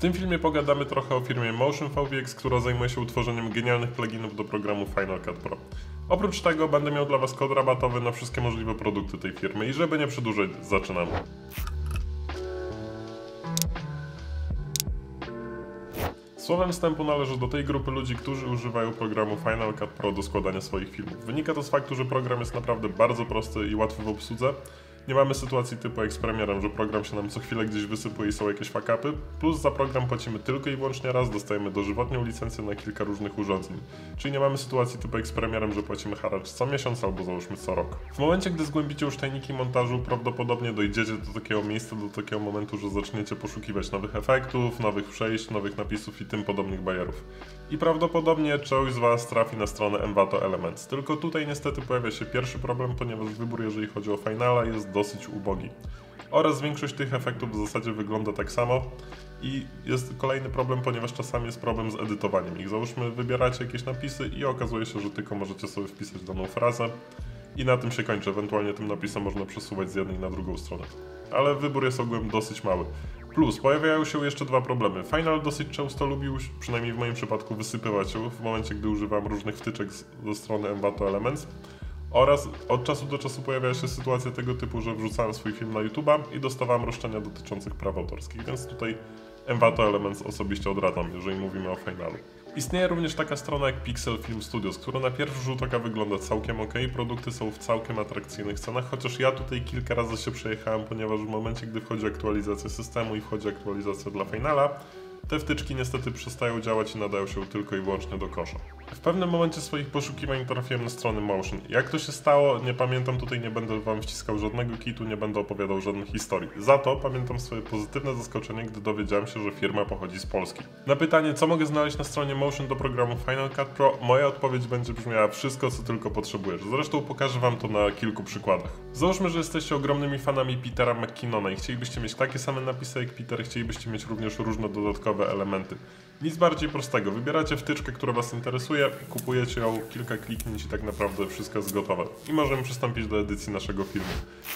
tym filmie pogadamy trochę o firmie Motion VVX, która zajmuje się utworzeniem genialnych pluginów do programu Final Cut Pro. Oprócz tego będę miał dla Was kod rabatowy na wszystkie możliwe produkty tej firmy i żeby nie przedłużać, zaczynamy. Słowem wstępu należy do tej grupy ludzi, którzy używają programu Final Cut Pro do składania swoich filmów. Wynika to z faktu, że program jest naprawdę bardzo prosty i łatwy w obsłudze, nie mamy sytuacji typu jak z premierem, że program się nam co chwilę gdzieś wysypuje i są jakieś fakapy. Plus za program płacimy tylko i wyłącznie raz, dostajemy dożywotnią licencję na kilka różnych urządzeń. Czyli nie mamy sytuacji typu jak z premierem, że płacimy haracz co miesiąc albo załóżmy co rok. W momencie, gdy zgłębicie już tajniki montażu, prawdopodobnie dojdziecie do takiego miejsca, do takiego momentu, że zaczniecie poszukiwać nowych efektów, nowych przejść, nowych napisów i tym podobnych bajerów. I prawdopodobnie część z Was trafi na stronę Envato Elements. Tylko tutaj niestety pojawia się pierwszy problem, ponieważ wybór, jeżeli chodzi o Finala, jest dosyć ubogi. Oraz większość tych efektów w zasadzie wygląda tak samo. I jest kolejny problem, ponieważ czasami jest problem z edytowaniem ich. Załóżmy, wybieracie jakieś napisy i okazuje się, że tylko możecie sobie wpisać daną frazę i na tym się kończy. Ewentualnie tym napisem można przesuwać z jednej na drugą stronę. Ale wybór jest ogółem dosyć mały. Plus, pojawiają się jeszcze dwa problemy. Final dosyć często lubił, przynajmniej w moim przypadku, wysypywać się w momencie, gdy używam różnych wtyczek ze strony Envato Elements. Oraz od czasu do czasu pojawia się sytuacja tego typu, że wrzucałem swój film na YouTube'a i dostawałem roszczenia dotyczących praw autorskich, więc tutaj Envato Elements osobiście odradzam, jeżeli mówimy o finalu. Istnieje również taka strona jak Pixel Film Studios, która na pierwszy rzut oka wygląda całkiem ok, produkty są w całkiem atrakcyjnych cenach, chociaż ja tutaj kilka razy się przejechałem, ponieważ w momencie, gdy wchodzi aktualizacja systemu i wchodzi aktualizacja dla Finala, te wtyczki niestety przestają działać i nadają się tylko i wyłącznie do kosza. W pewnym momencie swoich poszukiwań trafiłem na strony Motion. Jak to się stało, nie pamiętam, tutaj nie będę wam wciskał żadnego kitu, nie będę opowiadał żadnych historii. Za to pamiętam swoje pozytywne zaskoczenie, gdy dowiedziałem się, że firma pochodzi z Polski. Na pytanie, co mogę znaleźć na stronie Motion do programu Final Cut Pro, moja odpowiedź będzie brzmiała wszystko, co tylko potrzebujesz. Zresztą pokażę wam to na kilku przykładach. Załóżmy, że jesteście ogromnymi fanami Petera McKinnona i chcielibyście mieć takie same napisy jak Peter, chcielibyście mieć również różne dodatkowe elementy. Nic bardziej prostego. Wybieracie wtyczkę, która Was interesuje, kupujecie ją, kilka kliknięć i tak naprawdę wszystko jest gotowe. I możemy przystąpić do edycji naszego filmu.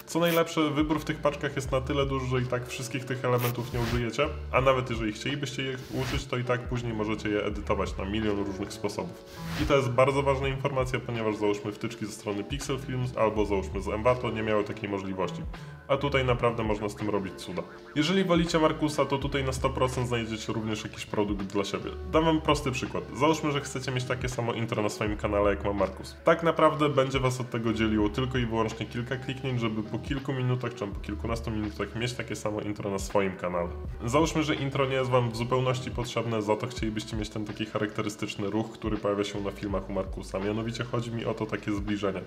Co najlepsze, wybór w tych paczkach jest na tyle duży, że i tak wszystkich tych elementów nie użyjecie, a nawet jeżeli chcielibyście je użyć, to i tak później możecie je edytować na milion różnych sposobów. I to jest bardzo ważna informacja, ponieważ załóżmy wtyczki ze strony Pixel Films albo załóżmy z Envato nie miały takiej możliwości. A tutaj naprawdę można z tym robić cuda. Jeżeli wolicie Markusa, to tutaj na 100% znajdziecie również jakiś produkt dla siebie. Dam wam prosty przykład. Załóżmy, że chcecie mieć takie samo intro na swoim kanale jak ma Markus. Tak naprawdę będzie was od tego dzieliło tylko i wyłącznie kilka kliknięć, żeby po kilku minutach czy po kilkunastu minutach mieć takie samo intro na swoim kanale. Załóżmy, że intro nie jest wam w zupełności potrzebne, za to chcielibyście mieć ten taki charakterystyczny ruch, który pojawia się na filmach u Markusa. Mianowicie chodzi mi o to takie zbliżenie.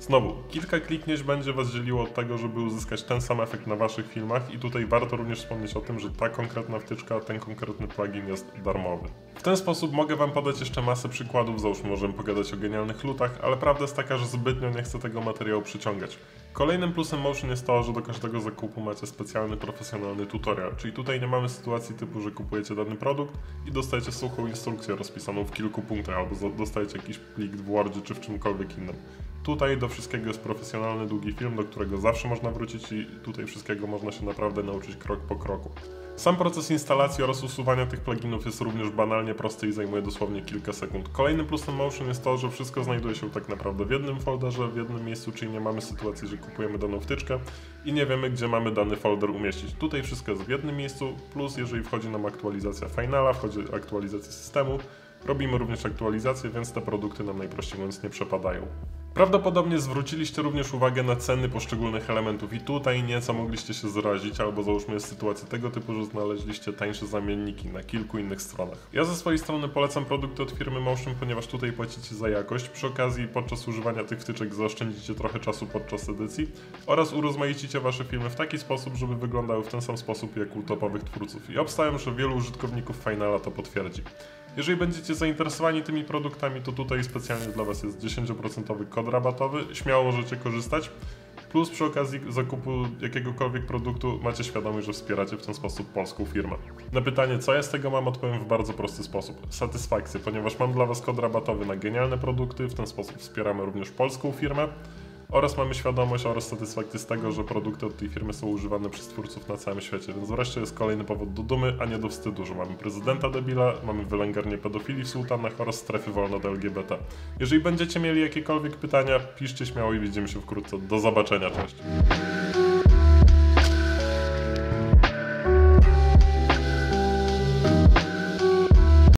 Znowu, kilka kliknięć będzie was dzieliło od tego, żeby uzyskać ten sam efekt na waszych filmach i tutaj warto również wspomnieć o tym, że ta konkretna wtyczka, ten konkretny plugin jest darmowy. W ten sposób mogę wam podać jeszcze masę przykładów, załóżmy możemy pogadać o genialnych lutach, ale prawda jest taka, że zbytnio nie chcę tego materiału przyciągać. Kolejnym plusem Motion jest to, że do każdego zakupu macie specjalny, profesjonalny tutorial, czyli tutaj nie mamy sytuacji typu, że kupujecie dany produkt i dostajecie suchą instrukcję rozpisaną w kilku punktach, albo dostajecie jakiś plik w Wordzie czy w czymkolwiek innym. Tutaj do wszystkiego jest profesjonalny, długi film, do którego zawsze można wrócić i tutaj wszystkiego można się naprawdę nauczyć krok po kroku. Sam proces instalacji oraz usuwania tych pluginów jest również banalnie prosty i zajmuje dosłownie kilka sekund. Kolejnym plusem Motion jest to, że wszystko znajduje się tak naprawdę w jednym folderze, w jednym miejscu, czyli nie mamy sytuacji, że kupujemy daną wtyczkę i nie wiemy, gdzie mamy dany folder umieścić. Tutaj wszystko jest w jednym miejscu, plus jeżeli wchodzi nam aktualizacja Finala, wchodzi aktualizacja systemu, robimy również aktualizację, więc te produkty nam najprościej mówiąc nie przepadają. Prawdopodobnie zwróciliście również uwagę na ceny poszczególnych elementów i tutaj nieco mogliście się zrazić, albo załóżmy jest sytuacja tego typu, że znaleźliście tańsze zamienniki na kilku innych stronach. Ja ze swojej strony polecam produkty od firmy Motion, ponieważ tutaj płacicie za jakość. Przy okazji podczas używania tych wtyczek zaoszczędzicie trochę czasu podczas edycji oraz urozmaicicie wasze filmy w taki sposób, żeby wyglądały w ten sam sposób jak u topowych twórców. I obstawiam, że wielu użytkowników Finala to potwierdzi. Jeżeli będziecie zainteresowani tymi produktami, to tutaj specjalnie dla Was jest 10% kod rabatowy, śmiało możecie korzystać. Plus przy okazji zakupu jakiegokolwiek produktu macie świadomość, że wspieracie w ten sposób polską firmę. Na pytanie, co ja z tego mam, odpowiem w bardzo prosty sposób. Satysfakcję, ponieważ mam dla Was kod rabatowy na genialne produkty, w ten sposób wspieramy również polską firmę. Oraz mamy świadomość oraz satysfakcję z tego, że produkty od tej firmy są używane przez twórców na całym świecie, więc wreszcie jest kolejny powód do dumy, a nie do wstydu, że mamy prezydenta debila, mamy wylęgarnię pedofilii w sułtanach oraz strefy wolne od LGBT. Jeżeli będziecie mieli jakiekolwiek pytania, piszcie śmiało i widzimy się wkrótce. Do zobaczenia, cześć.